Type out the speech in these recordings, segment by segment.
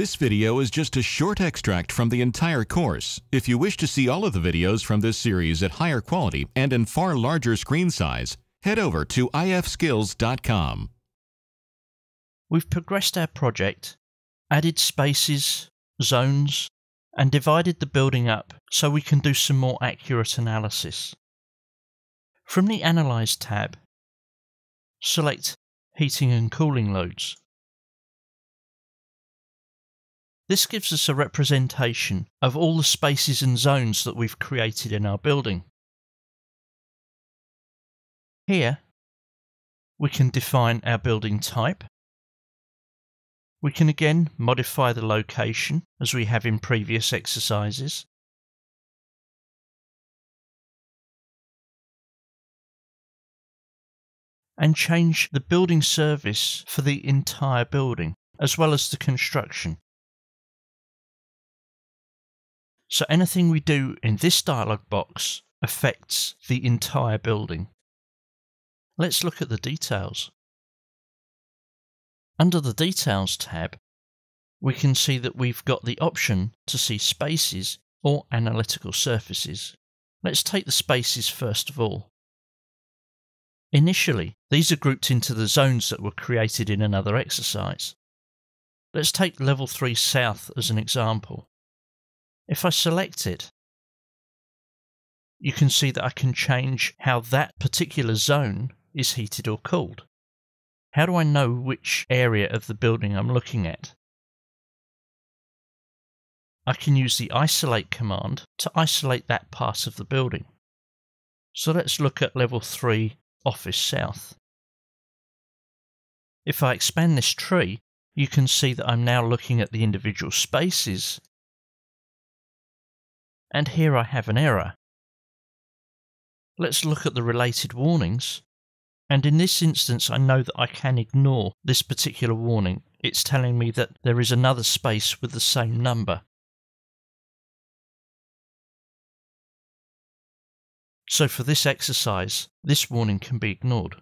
This video is just a short extract from the entire course. If you wish to see all of the videos from this series at higher quality and in far larger screen size, head over to infiniteskills.com. We've progressed our project, added spaces, zones, and divided the building up so we can do some more accurate analysis. From the Analyze tab, select Heating and Cooling Loads. This gives us a representation of all the spaces and zones that we've created in our building. Here, we can define our building type. We can again modify the location as we have in previous exercises. And change the building service for the entire building, as well as the construction. So anything we do in this dialog box affects the entire building. Let's look at the details. Under the Details tab, we can see that we've got the option to see spaces or analytical surfaces. Let's take the spaces first of all. Initially, these are grouped into the zones that were created in another exercise. Let's take level 3 south as an example. If I select it, you can see that I can change how that particular zone is heated or cooled. How do I know which area of the building I'm looking at? I can use the isolate command to isolate that part of the building. So let's look at level 3 Office South. If I expand this tree, you can see that I'm now looking at the individual spaces and here I have an error. Let's look at the related warnings. And in this instance, I know that I can ignore this particular warning. It's telling me that there is another space with the same number. So for this exercise, this warning can be ignored.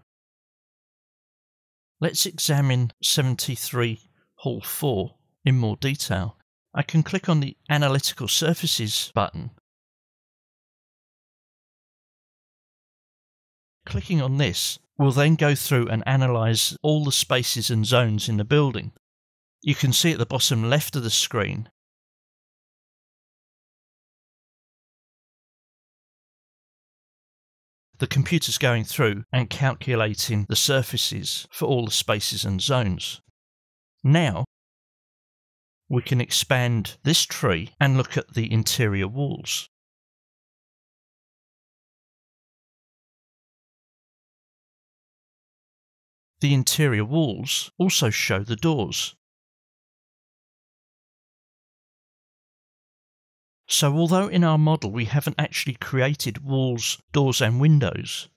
Let's examine 73 Hall 4 in more detail. I can click on the Analytical Surfaces button. Clicking on this will then go through and analyse all the spaces and zones in the building. You can see at the bottom left of the screen the computer's going through and calculating the surfaces for all the spaces and zones. Now, we can expand this tree and look at the interior walls. The interior walls also show the doors. So although in our model we haven't actually created walls, doors and windows,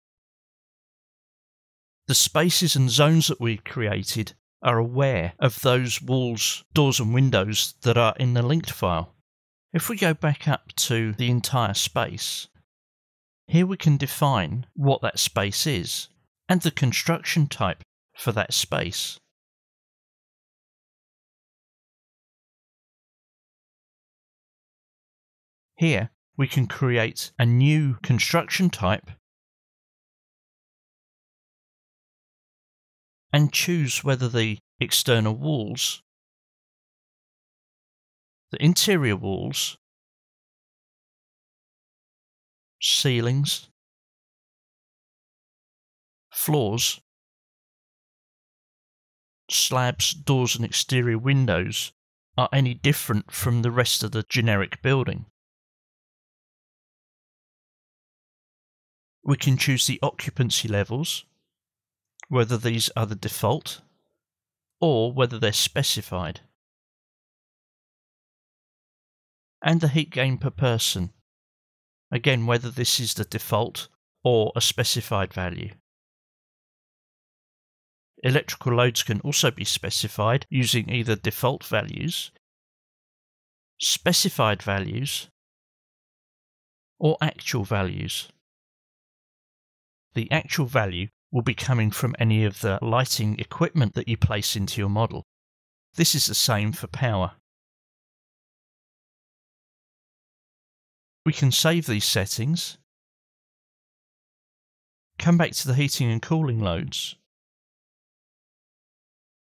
the spaces and zones that we've created are aware of those walls, doors, and windows that are in the linked file. If we go back up to the entire space, here we can define what that space is and the construction type for that space. Here we can create a new construction type and choose whether the external walls, the interior walls, ceilings, floors, slabs, doors, and exterior windows are any different from the rest of the generic building. We can choose the occupancy levels, whether these are the default or whether they're specified. And the heat gain per person. Again, whether this is the default or a specified value. Electrical loads can also be specified using either default values, specified values, or actual values. The actual value will be coming from any of the lighting equipment that you place into your model. This is the same for power. We can save these settings, come back to the heating and cooling loads,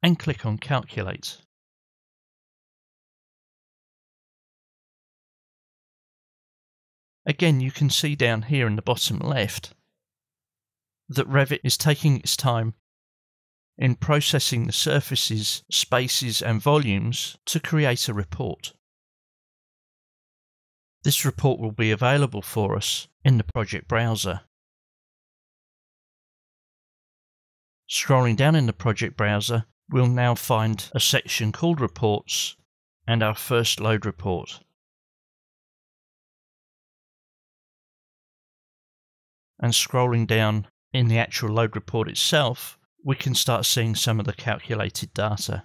and click on Calculate. Again, you can see down here in the bottom left that Revit is taking its time in processing the surfaces, spaces, and volumes to create a report. This report will be available for us in the project browser. Scrolling down in the project browser, we'll now find a section called Reports and our first load report. And scrolling down in the actual load report itself, we can start seeing some of the calculated data.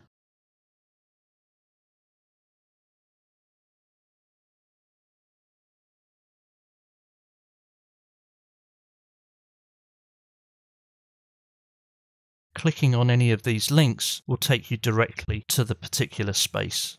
Clicking on any of these links will take you directly to the particular space.